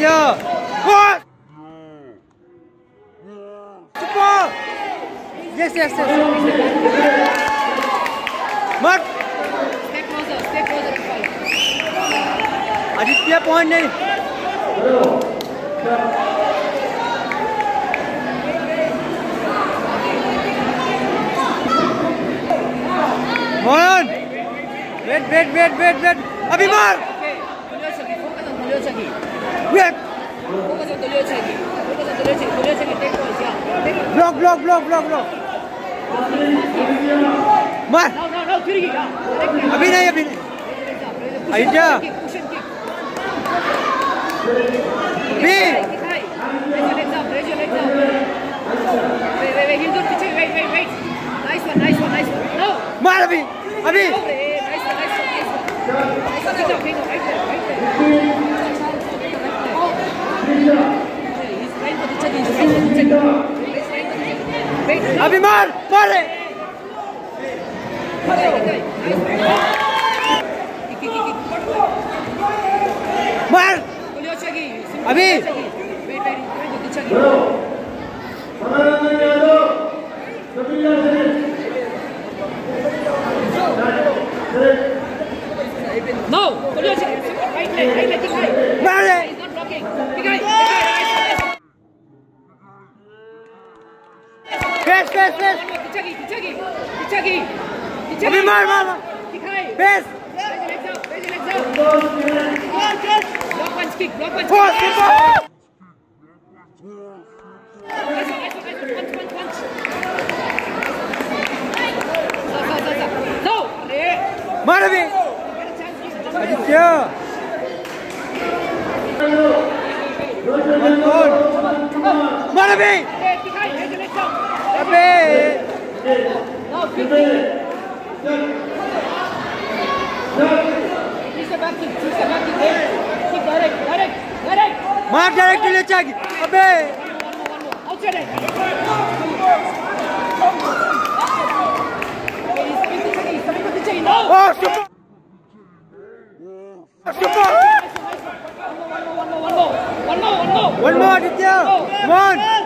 Yeah. What? Super. Yes, yes, yes. Mark. Step closer, step closer to fight. Aditya पहुँच नहीं Mohan wait wait wait wait wait अभी मार Break. Block, block, block, block, block. मार अभी नहीं अभी नहीं आइजा अभी मार अभी अभी ¡Abimar! ¡Pare! ¡Mar! ¡Abi! No! ¡Vale! bes bes. Tichagi tichagi tichagi. Tichagi. Mar mar mar. Tichai. Bes. Maravi! Aditya! Maravi! Stupid! मार डायरेक्ट ले चाहिए अबे ओ super super one more one more one more Aditya one